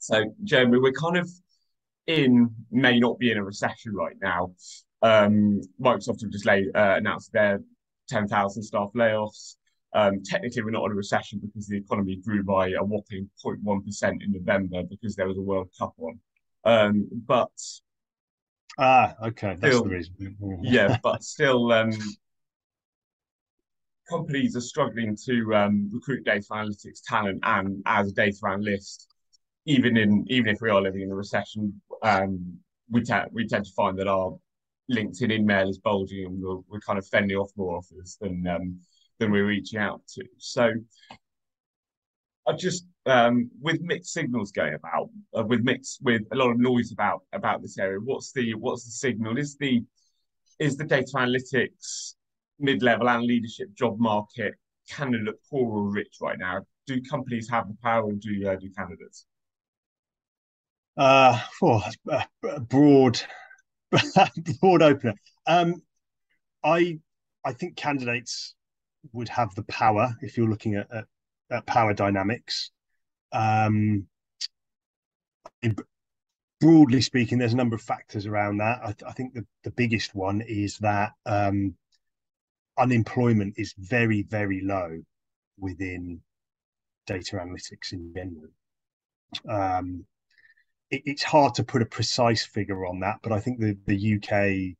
So, Jeremy, we're kind of in may not be in a recession right now. Um, Microsoft have just laid, uh, announced their 10,000 staff layoffs. Um, technically, we're not in a recession because the economy grew by a whopping 0.1% in November because there was a World Cup on. Um, but ah, okay, that's still, the reason. yeah, but still, um, companies are struggling to um, recruit data analytics talent, and as a data analyst, even in even if we are living in a recession, um, we tend we tend to find that our LinkedIn email is bulging, and we're, we're kind of fending off more offers than um, than we're reaching out to. So, I just um, with mixed signals going about, uh, with mixed with a lot of noise about about this area. What's the what's the signal? Is the is the data analytics mid-level and leadership job market candidate poor or rich right now? Do companies have the power, or do uh, do candidates? Uh, oh, broad, broad opener. Um, I I think candidates would have the power if you're looking at, at, at power dynamics. Um, broadly speaking, there's a number of factors around that. I, I think the, the biggest one is that um, unemployment is very, very low within data analytics in general. Um, it, it's hard to put a precise figure on that, but I think the, the UK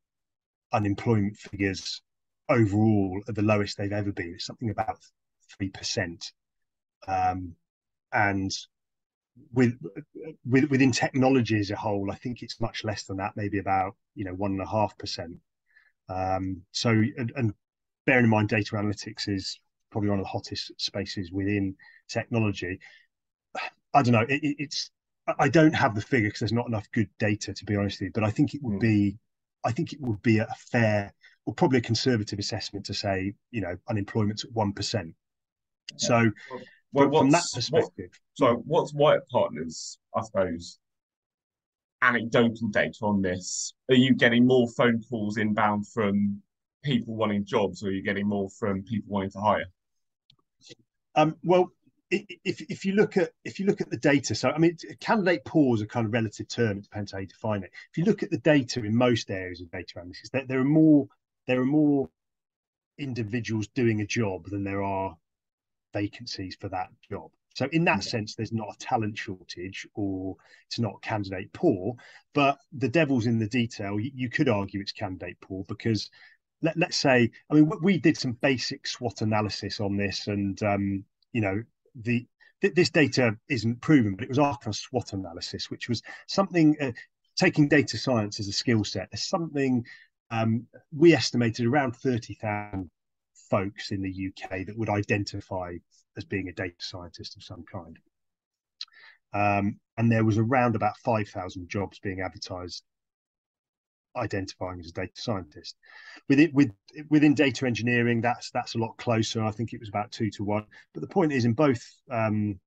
unemployment figures overall are the lowest they've ever been. It's something about 3%. Um, and with, with within technology as a whole, I think it's much less than that, maybe about you know one and a half percent. Um, so and, and bearing in mind data analytics is probably one of the hottest spaces within technology. I don't know. It, it's I don't have the figure because there's not enough good data to be honest with you. But I think it would mm. be, I think it would be a fair or probably a conservative assessment to say, you know, unemployment's at one percent. Yeah. So, well, from that perspective, what, so what's Wyatt Partners, I suppose, anecdotal data on this? Are you getting more phone calls inbound from people wanting jobs, or are you getting more from people wanting to hire? Um, well, if if you look at if you look at the data, so I mean, candidate pool is a kind of relative term. It depends how you define it. If you look at the data in most areas of data analysis, there, there are more there are more individuals doing a job than there are vacancies for that job. So in that sense, there's not a talent shortage or it's not candidate poor, but the devil's in the detail. You, you could argue it's candidate poor because let, us say, I mean, we did some basic SWOT analysis on this and, um, you know, the this data isn't proven, but it was after a SWOT analysis, which was something uh, taking data science as a skill set. There's something um, we estimated around 30,000 folks in the UK that would identify as being a data scientist of some kind. Um, and there was around about 5,000 jobs being advertised identifying as a data scientist. With it, with within data engineering, that's that's a lot closer. I think it was about two to one. But the point is, in both um,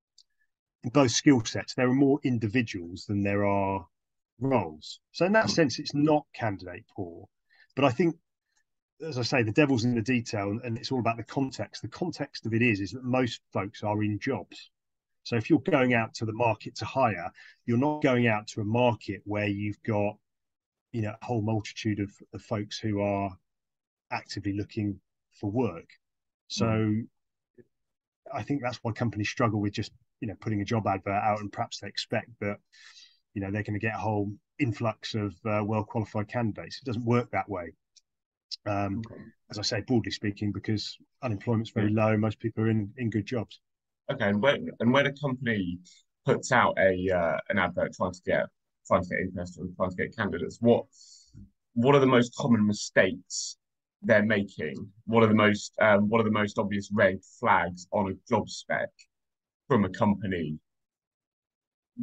in both skill sets, there are more individuals than there are roles. So in that sense, it's not candidate poor. But I think, as I say, the devil's in the detail, and it's all about the context. The context of it is is that most folks are in jobs. So if you're going out to the market to hire, you're not going out to a market where you've got you know a whole multitude of, of folks who are actively looking for work. So mm. I think that's why companies struggle with just you know putting a job advert out and perhaps they expect that you know they're going to get a whole influx of uh, well qualified candidates. It doesn't work that way. Um, okay. As I say, broadly speaking, because unemployment's very low, most people are in, in good jobs. Okay, and when and when a company puts out a uh, an advert trying to get trying to get interest trying to get candidates. What what are the most common mistakes they're making? What are the most um, what are the most obvious red flags on a job spec from a company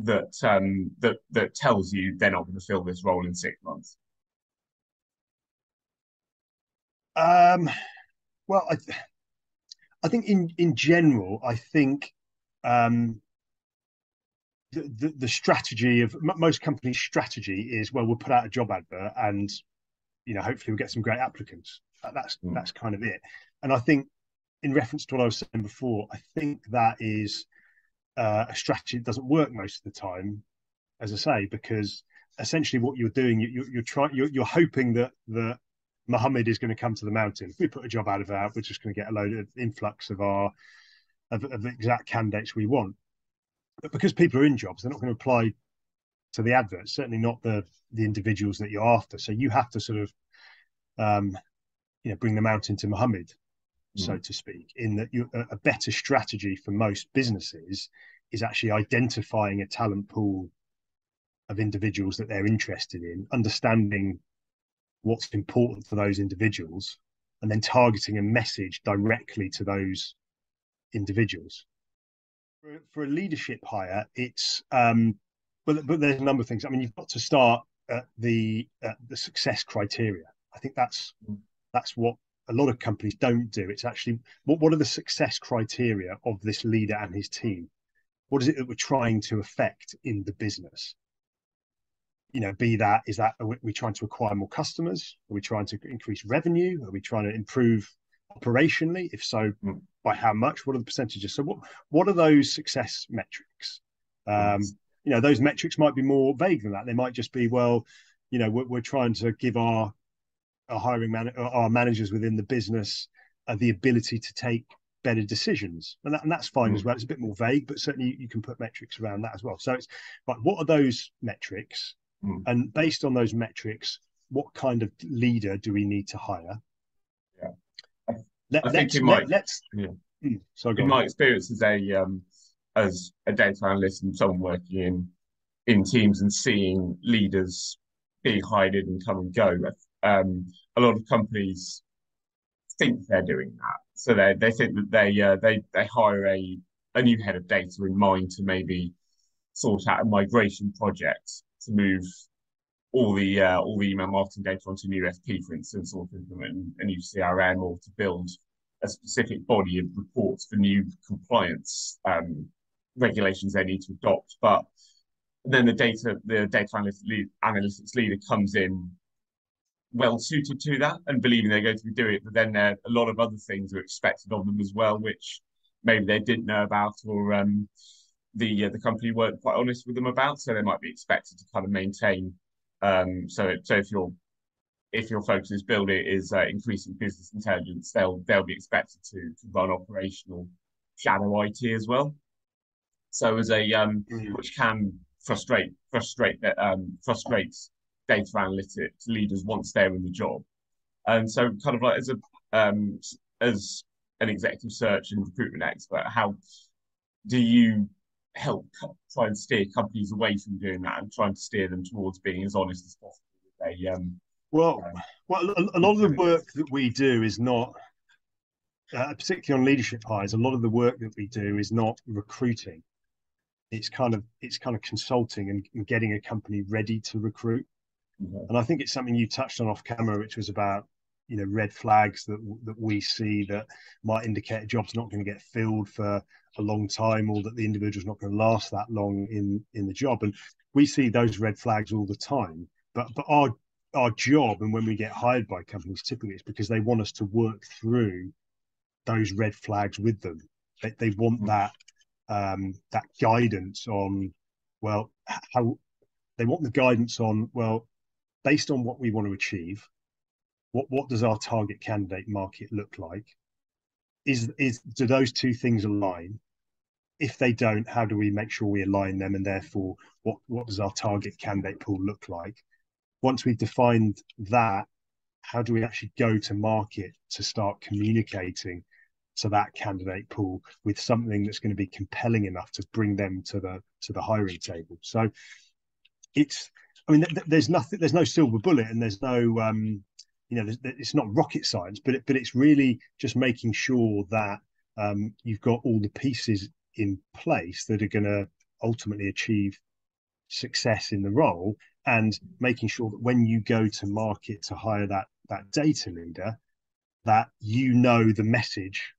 that um, that that tells you they're not going to fill this role in six months? Um, well, I, I think in in general, I think um, the, the, strategy of most companies' strategy is well, we'll put out a job advert and you know hopefully we'll get some great applicants. That's mm. that's kind of it. And I think in reference to what I was saying before, I think that is uh, a strategy that doesn't work most of the time, as I say, because essentially what you're doing, you, you're trying, you're, you're hoping that that Mohammed is going to come to the mountain. If we put a job out of out, we're just going to get a load of influx of our of, of the exact candidates we want. But because people are in jobs, they're not going to apply to the adverts. Certainly not the the individuals that you're after. So you have to sort of, um, you know, bring the mountain to Muhammad, mm. so to speak. In that, you a better strategy for most businesses is actually identifying a talent pool of individuals that they're interested in, understanding what's important for those individuals, and then targeting a message directly to those individuals. For, for a leadership hire, it's um, but but there's a number of things. I mean, you've got to start at the at the success criteria. I think that's that's what a lot of companies don't do. It's actually what what are the success criteria of this leader and his team? What is it that we're trying to affect in the business? you know, be that is that are we trying to acquire more customers? Are we trying to increase revenue? Are we trying to improve operationally? If so, mm. by how much? What are the percentages? So what what are those success metrics? Um, you know, those metrics might be more vague than that. They might just be, well, you know, we're, we're trying to give our our hiring man our managers within the business uh, the ability to take better decisions, and, that, and that's fine mm. as well. It's a bit more vague, but certainly you, you can put metrics around that as well. So it's like, what are those metrics? Mm. And based on those metrics, what kind of leader do we need to hire? Let, I think in my, let, us yeah. Mm, so in my experience as a um, as a data analyst and someone working in in teams and seeing leaders being hired and come and go, um, a lot of companies think they're doing that. So they they think that they uh, they they hire a a new head of data in mind to maybe sort out a migration project to move all the uh, all the email marketing data onto new USP, for instance, or implement a new CRM, or to build a specific body of reports for new compliance um, regulations they need to adopt. But then the data, the data analytics, analytics leader comes in well suited to that and believing they're going to be doing it. But then there a lot of other things are expected of them as well, which maybe they didn't know about or um, the uh, the company weren't quite honest with them about, so they might be expected to kind of maintain. Um, so so if your if your focus is building is uh, increasing business intelligence, they'll they'll be expected to, to run operational shadow IT as well. So as a um, mm. which can frustrate frustrate that um, frustrates data analytics leaders once they're in the job. And so kind of like as a um, as an executive search and recruitment expert, how do you help try and steer companies away from doing that and trying to steer them towards being as honest as possible. They, um, well, um, well, a, a, lot of the work that we do is not, uh, particularly on leadership hires. A lot of the work that we do is not recruiting. It's kind of it's kind of consulting and, and getting a company ready to recruit. Mm-hmm. And I think it's something you touched on off camera, which was about you know red flags that that we see that might indicate a job's not going to get filled for a long time or that the individual's not going to last that long in in the job. And we see those red flags all the time. But but our our job and when we get hired by companies typically it's because they want us to work through those red flags with them. They, they want mm. that um that guidance on well how they want the guidance on well based on what we want to achieve what what does our target candidate market look like? Is is do those two things align? If they don't how do we make sure we align them and therefore what what does our target candidate pool look like? Once we've defined that how do we actually go to market to start communicating to that candidate pool with something that's going to be compelling enough to bring them to the to the hiring table? So it's i mean th- there's nothing there's no silver bullet and there's no um you know, it's not rocket science, but it, but it's really just making sure that um, you've got all the pieces in place that are going to ultimately achieve success in the role, and making sure that when you go to market to hire that that data leader, that you know the message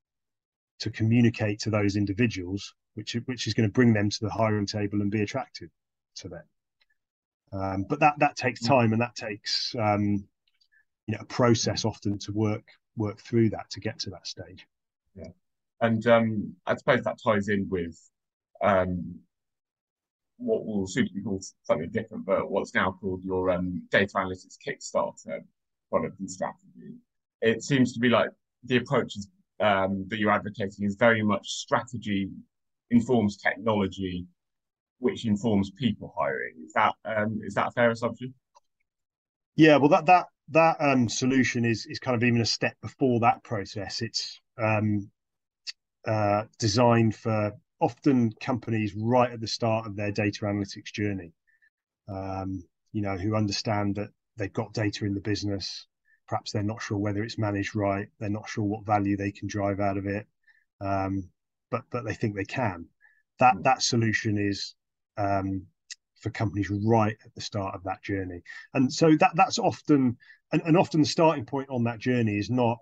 to communicate to those individuals, which which is going to bring them to the hiring table and be attractive to them. Um, but that that takes mm. time and that takes um, you know a process often to work work through that to get to that stage. Yeah, and um, I suppose that ties in with um, what will soon be called something different, but what's now called your um, data analytics Kickstarter product and strategy. It seems to be like the approach is, um, that you're advocating is very much strategy informs technology, which informs people hiring. Is that um, is that a fair assumption? Yeah, well, that that that um, solution is is kind of even a step before that process. It's um, uh, designed for often companies right at the start of their data analytics journey. Um, you know, who understand that they've got data in the business. Perhaps they're not sure whether it's managed right. They're not sure what value they can drive out of it, um, but but they think they can. That hmm. that solution is um, for companies right at the start of that journey. And so that that's often and, and often the starting point on that journey is not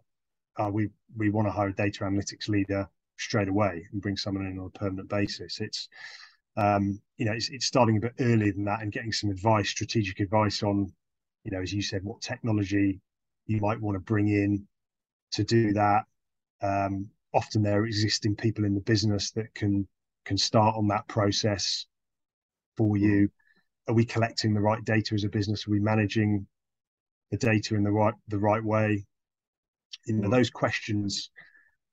uh, we we want to hire a data analytics leader straight away and bring someone in on a permanent basis. It's um, you know it's, it's starting a bit earlier than that and getting some advice, strategic advice on you know as you said what technology you might want to bring in to do that. Um, often there are existing people in the business that can can start on that process for you? Are we collecting the right data as a business? Are we managing the data in the right the right way? You know, those questions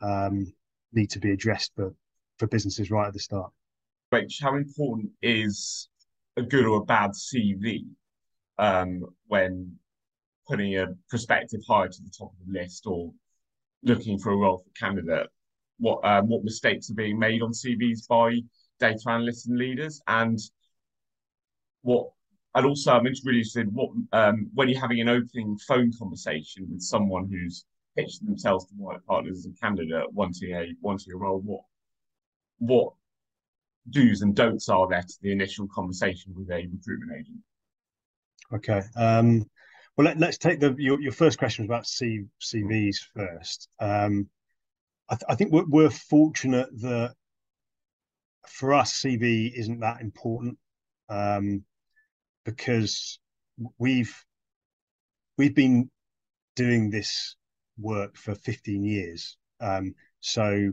um, need to be addressed for for businesses right at the start. Rach, how important is a good or a bad CV um, when putting a prospective hire to the top of the list or looking for a role for candidate? What um, what mistakes are being made on CVs by data analysts and leaders, and what and also I'm really interested what um, when you're having an opening phone conversation with someone who's pitched themselves to Wyatt Partners as a candidate wanting a wanting a role, what what do's and don'ts are there to the initial conversation with a recruitment agent? Okay. Um, well, let, us take the your, your first question was about C, CVs first. Um, I, th- I, think we're, we're fortunate that for us, CV isn't that important. Um, because we've we've been doing this work for 15 years. Um, so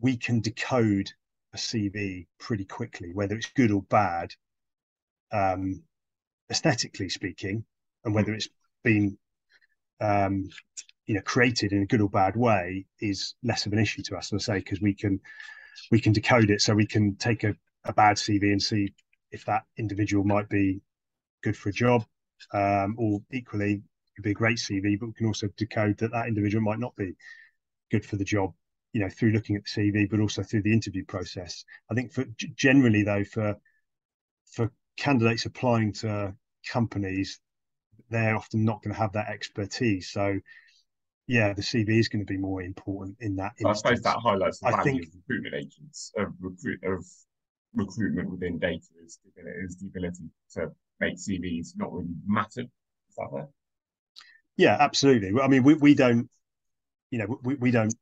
we can decode a cv pretty quickly whether it's good or bad um, aesthetically speaking and whether it's been um, you know created in a good or bad way is less of an issue to us as i say because we can we can decode it. So we can take a, a bad cv and see if that individual might be good for a job, um, or equally could be a great CV, but we can also decode that that individual might not be good for the job. You know, through looking at the CV, but also through the interview process. I think for generally though, for for candidates applying to companies, they're often not going to have that expertise. So, yeah, the CV is going to be more important in that. I suppose that highlights the I value think, of recruitment agents of recruit of recruitment within data is, is the ability to make CVs not really matter. Is that fair? Yeah, absolutely. I mean, we, we don't, you know, we, we don't,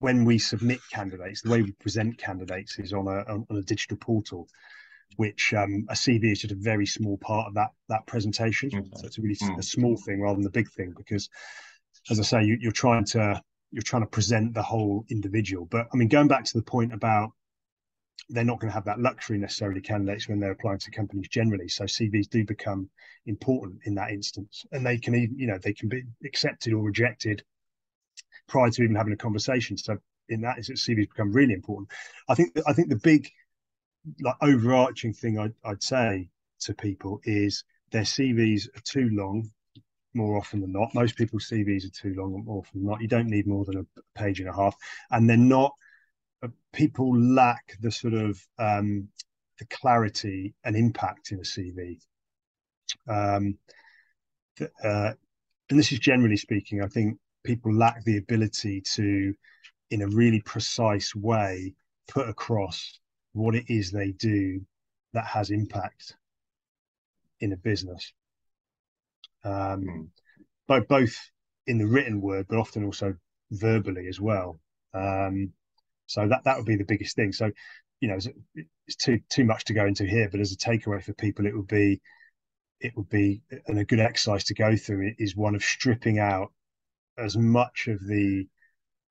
when we submit candidates, the way we present candidates is on a, on a digital portal, which um, a CV is just a very small part of that, that presentation. Okay. So it's a really mm. a small thing rather than the big thing, because as I say, you, you're trying to, you're trying to present the whole individual. But I mean, going back to the point about they're not going to have that luxury necessarily candidates when they're applying to companies generally. So CVs do become important in that instance, and they can even you know they can be accepted or rejected prior to even having a conversation. So in that is that CVs become really important. I think I think the big like overarching thing I'd, I'd say to people is their CVs are too long more often than not. Most people's CVs are too long more often than not. You don't need more than a page and a half, and they're not people lack the sort of um, the clarity and impact in a CV. Um, the, uh, and this is generally speaking, I think people lack the ability to, in a really precise way, put across what it is they do that has impact in a business. Um, mm. both both in the written word, but often also verbally as well. Um, so that that would be the biggest thing. So, you know, it's, too too much to go into here, but as a takeaway for people, it would be it would be and a good exercise to go through is one of stripping out as much of the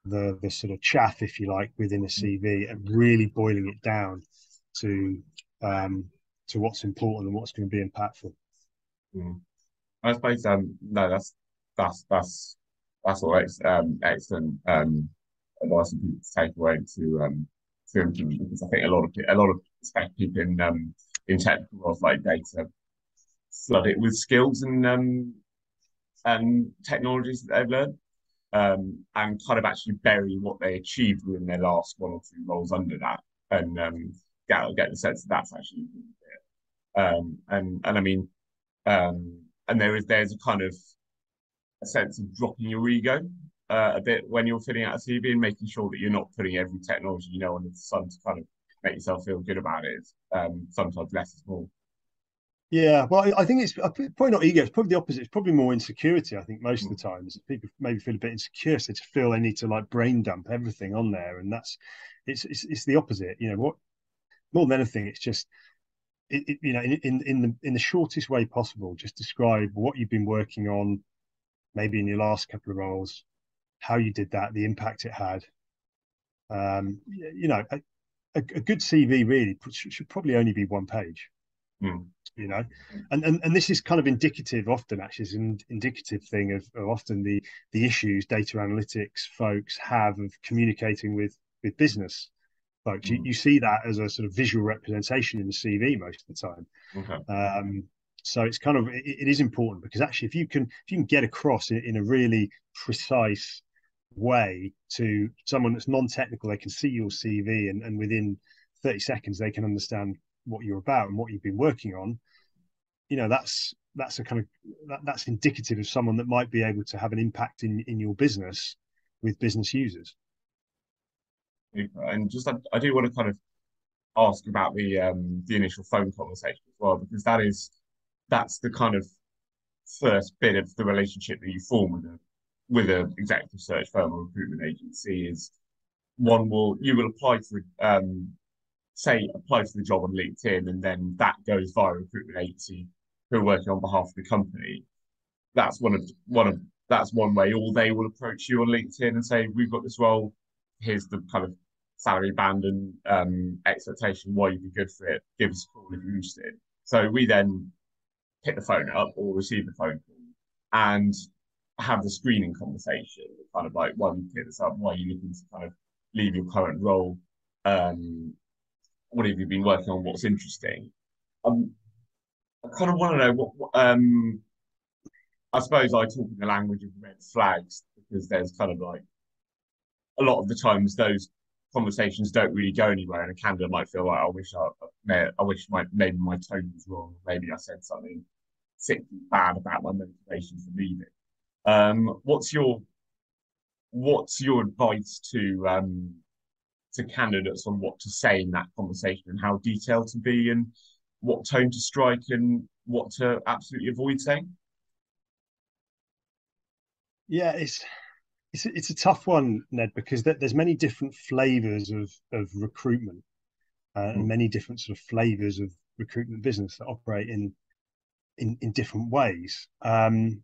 the the sort of chaff, if you like, within a CV and really boiling it down to um, to what's important and what's going to be impactful. Mm. I suppose um no that's that's that's that's all ex um excellent um advice for people to take away to um to implement because I think a lot of a lot of people in um in technical roles like data flood it with skills and um and technologies that they've learned um and kind of actually bury what they achieved within their last one or two roles under that and um get get the sense that that's actually um and and I mean um and there is there's a kind of a sense of dropping your ego uh, a bit when you're filling out a CV and making sure that you're not putting every technology you know under the sun to kind of make yourself feel good about it. Um, sometimes less is more. Yeah, well, I think it's probably not ego. It's probably the opposite. It's probably more insecurity. I think most mm. of the times people maybe feel a bit insecure, so to feel they need to like brain dump everything on there, and that's it's it's, it's the opposite. You know what? More than anything, it's just it, it, you know in, in in the in the shortest way possible. Just describe what you've been working on, maybe in your last couple of roles, how you did that, the impact it had. Um, you know, a, a, good CV really should probably only be one page. Mm. You know, and, and and this is kind of indicative. Often, actually, is an indicative thing of, of often the the issues data analytics folks have of communicating with with business folks. Mm. You, you see that as a sort of visual representation in the CV most of the time. Okay. Um, so it's kind of it, it is important because actually, if you can if you can get across in, in a really precise way to someone that's non-technical they can see your cv and, and within 30 seconds they can understand what you're about and what you've been working on. You know that's that's a kind of that, that's indicative of someone that might be able to have an impact in in your business with business users. And just I, do want to kind of ask about the um the initial phone conversation as well because that is that's the kind of first bit of the relationship that you form with a with an executive search firm or recruitment agency is one will you will apply for um, say apply for the job on LinkedIn and then that goes via recruitment agency who are working on behalf of the company. That's one of one of that's one way. Or they will approach you on LinkedIn and say, "We've got this role. Here's the kind of salary band and um, expectation. Why you'd be good for it. Give us a call if you're interested." So we then pick the phone up or receive the phone call, and have the screening conversation, kind of like why you pick this up, why you looking to kind of leave your current role, um, what have you been working on, what's interesting. Um, I kind of want to know what, um, I suppose I talk in the language of red flags because there's kind of like a lot of the times those conversations don't really go anywhere, and a candidate might feel like I wish I, I wish my maybe my tone was wrong, maybe I said something sick bad about my motivation for leaving. Um, what's your what's your advice to um, to candidates on what to say in that conversation and how detailed to be and what tone to strike and what to absolutely avoid saying? Yeah, it's it's it's a tough one, Ned, because there's many different flavors of of recruitment uh, and hmm. many different sort of flavors of recruitment business that operate in in in different ways. Um,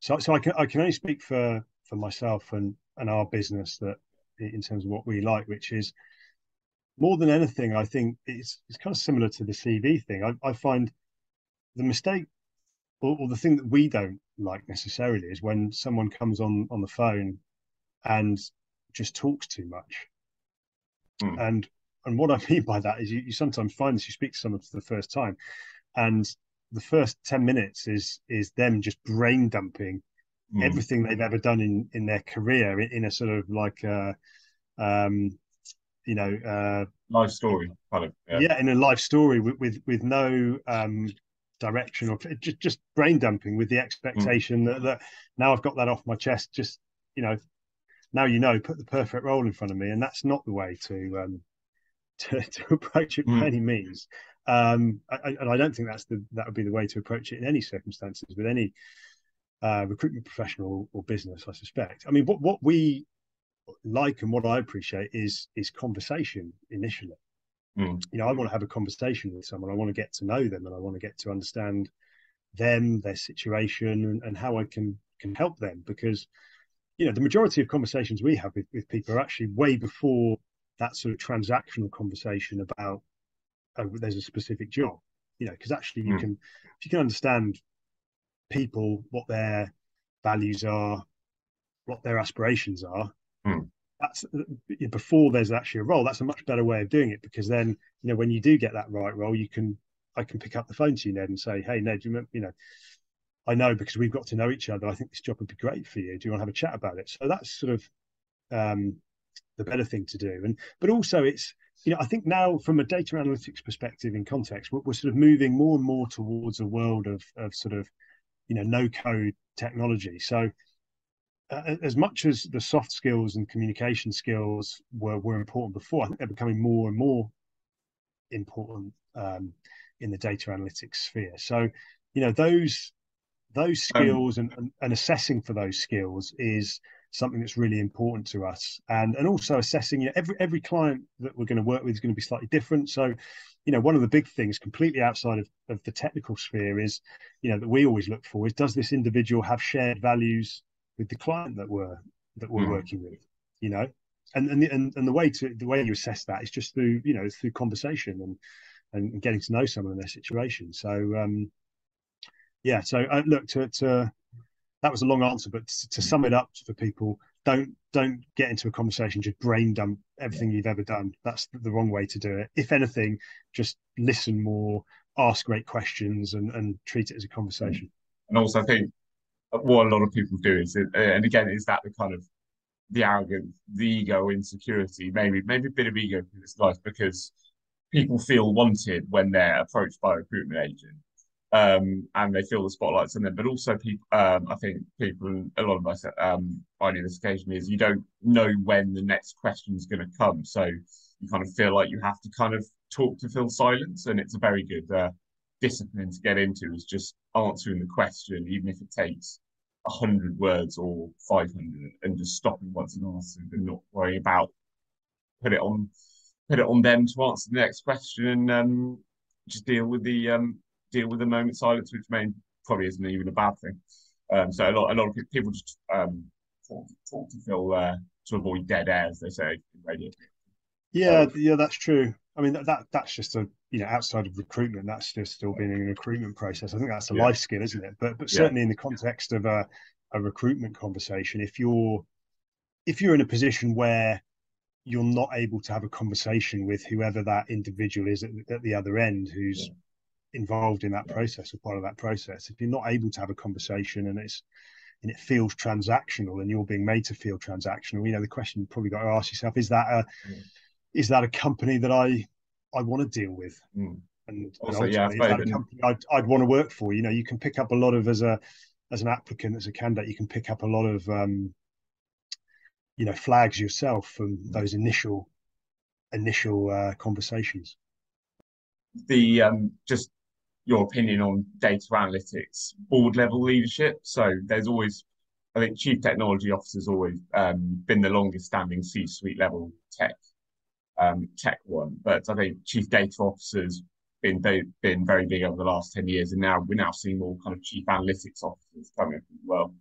so so I can I can only speak for for myself and and our business that in terms of what we like, which is more than anything, I think it's it's kind of similar to the CV thing. I, I find the mistake or, or, the thing that we don't like necessarily is when someone comes on on the phone and just talks too much. Mm. And and what I mean by that is you, you sometimes find this, you speak to someone for the first time and the first 10 minutes is is them just brain dumping mm. everything they've ever done in in their career in, in a sort of like uh um you know uh life story kind of yeah, yeah in a life story with with, with no um direction or just just brain dumping with the expectation mm. that, that now I've got that off my chest just you know now you know put the perfect role in front of me and that's not the way to um to, to approach it mm. by any means um, I, and I don't think that's the that would be the way to approach it in any circumstances with any uh, recruitment professional or business. I suspect. I mean, what what we like and what I appreciate is is conversation initially. Mm. You know, I want to have a conversation with someone. I want to get to know them, and I want to get to understand them, their situation, and, and how I can can help them. Because, you know the majority of conversations we have with, with people are actually way before that sort of transactional conversation about oh, there's a specific job you know because actually you mm. can if you can understand people what their values are what their aspirations are mm. that's before there's actually a role that's a much better way of doing it because then you know when you do get that right role you can i can pick up the phone to you ned and say hey ned you, you know I know because we've got to know each other. I think this job would be great for you. Do you want to have a chat about it? So that's sort of um, the better thing to do. And but also it's you know I think now from a data analytics perspective in context, we're, we're sort of moving more and more towards a world of of sort of you know no code technology. So uh, as much as the soft skills and communication skills were were important before, I think they're becoming more and more important um, in the data analytics sphere. So you know those those um, skills um, and, and assessing for those skills is something that's really important to us. And and also assessing you know, every every client that we're going to work with is going to be slightly different. So you know one of the big things completely outside of, of the technical sphere is you know that we always look for is does this individual have shared values with the client that we're that we're mm. working with you know? And and the, and, and the way to the way you assess that is just through you know through conversation and and getting to know someone in their situation. So um yeah, so uh, look to, to that was a long answer, but to, sum it up for people, don't don't get into a conversation just brain dump everything you've ever done. That's the wrong way to do it. If anything, just listen more, ask great questions, and and treat it as a conversation. And also, I think what a lot of people do is, uh, and again, is that the kind of the arrogance, the ego, insecurity, maybe maybe a bit of ego in this life because people feel wanted when they're approached by a recruitment agent um, and they feel the spotlights on them. But also, people, um, I think people, a lot of us um, finding this occasionally is you don't know when the next question is going to come, so you kind of feel like you have to kind of talk to fill silence, and it's a very good uh, discipline to get into is just answering the question, even if it takes a hundred words or five hundred, and just stopping once and answering and not worrying about put it on put it on them to answer the next question and um, just deal with the um, deal with the moment silence, which may probably isn't even a bad thing. Um, so a lot, a lot of people just um, talk, talk to fill uh, to avoid dead air, as they say in radio. Yeah, um, yeah, that's true. I mean, that, that that's just a you know outside of recruitment, that's just still being in a recruitment process. I think that's a yeah. life skill, isn't it? But but certainly yeah. in the context of a, a recruitment conversation, if you're if you're in a position where you're not able to have a conversation with whoever that individual is at, at the other end who's yeah involved in that process or part of that process if you're not able to have a conversation and it's and it feels transactional and you're being made to feel transactional you know the question you probably got to ask yourself is that a mm. is that a company that i i want to deal with mm. and, also, and yeah, is that a company I'd, I'd want to work for you know you can pick up a lot of as a as an applicant as a candidate you can pick up a lot of um you know flags yourself from mm. those initial initial uh, conversations the um just your opinion on data analytics, board level leadership. So there's always, I think, chief technology officers always um, been the longest standing C-suite level tech um, tech one, but I think chief data officers been been very big over the last ten years, and now we're now seeing more kind of chief analytics officers coming up as well.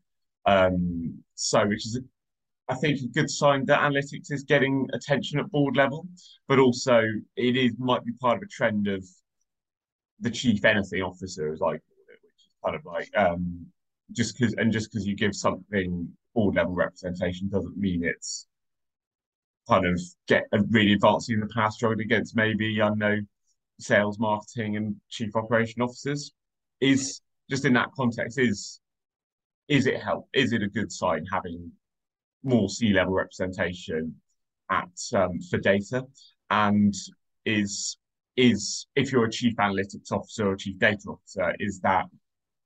Um, so, which is I think a good sign that analytics is getting attention at board level, but also it is might be part of a trend of the chief anything officer, as I call it, which is kind of like um, just because and just because you give something board level representation doesn't mean it's kind of get really advancing in the past struggled against maybe I know sales, marketing, and chief operation officers. Is just in that context is is it help? Is it a good sign having more C level representation at um, for data? And is is if you're a chief analytics officer or chief data officer, is that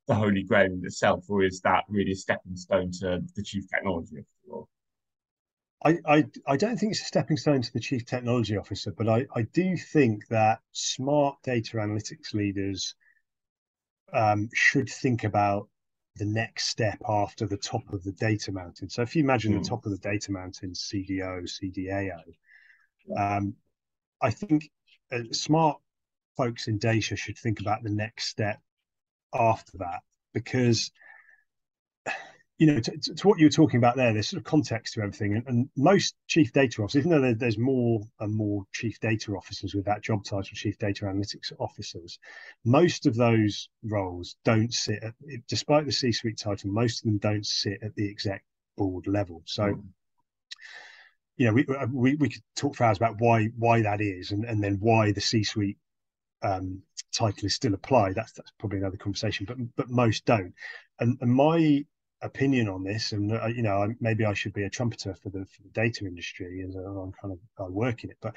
the holy grail in itself, or is that really a stepping stone to the chief technology officer? I, I, I don't think it's a stepping stone to the chief technology officer, but I, I do think that smart data analytics leaders um, should think about the next step after the top of the data mountain. So if you imagine mm. the hmm. top of the data mountain, CDO, CDAO, um, I think smart folks in data should think about the next step after that because you know, to, to, what you were talking about there, there's sort of context to everything, and, and most chief data officers, even though there, there's more and more chief data officers with that job title, chief data analytics officers, most of those roles don't sit, at, despite the C-suite title, most of them don't sit at the exec board level. So. Mm. You know, we, we we could talk for hours about why why that is, and, and then why the C-suite um, title is still applied. That's that's probably another conversation, but but most don't. And, and my opinion on this, and uh, you know, maybe I should be a trumpeter for the, for the data industry as I'm kind of I work in it, but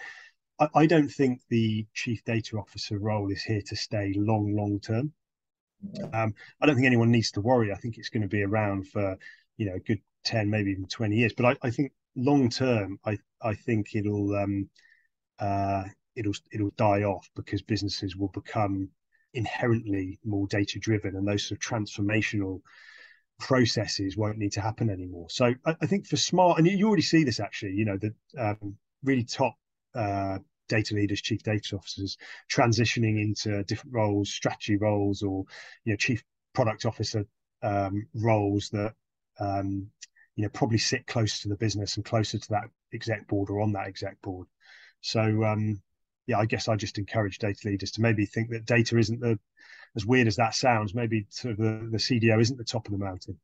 I, I, don't think the chief data officer role is here to stay long, long term. Um, I don't think anyone needs to worry. I think it's going to be around for you know a good ten, maybe even twenty years. But I, I think long term, I I think it'll um, uh, it'll it'll die off because businesses will become inherently more data driven and those sort of transformational processes won't need to happen anymore. So I, I think for smart, and you already see this actually, you know, the um, really top uh, data leaders, chief data officers transitioning into different roles, strategy roles, or you know, chief product officer um, roles that um, you know probably sit close to the business and closer to that exec board or on that exec board. So um, yeah, I guess I just encourage data leaders to maybe think that data isn't the as weird as that sounds. Maybe sort of the, the CDO isn't the top of the mountain.